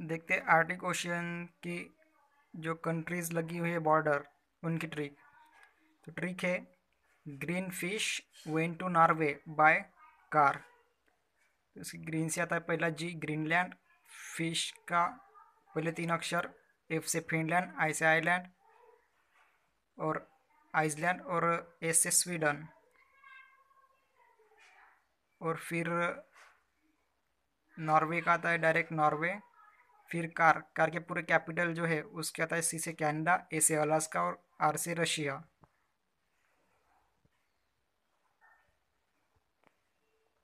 देखते हैं Arctic ocean की जो कंट्रीज़ लगी हुई है बॉर्डर उनकी ट्रिक तो ट्रिक है green fish went to Norway by car इसकी ग्रीन से आता है पहला जी ग्रीनलैंड फ़िश का पहले तीन अक्षर एफ़ से फिनलैंड आई से आइलैंड और आइसलैंड और एस से स्वीडन और फिर नॉर्वे का आता है डायरेक्ट नॉर्वे फिर कार कार के पूरे कैपिटल जो है, उसके आता है सी से कैनेडा ए से अलास्का और आर से रशिया।